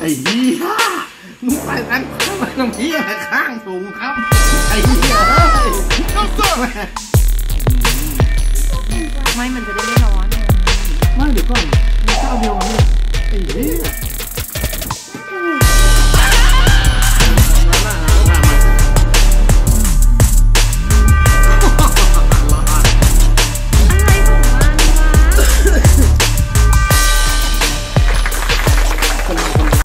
ไอ้เหี้ยมึงไปทางข้างไปตรงที่อะไรข้างสูงครับ ไอ้เหี้ยเอ้ยไม่มันจะได้ไม่ร้อนไงไม่เดี๋ยวก่อนมีเอาเดียวมันเลยไอ้เหี้ยอะไรของมันวะ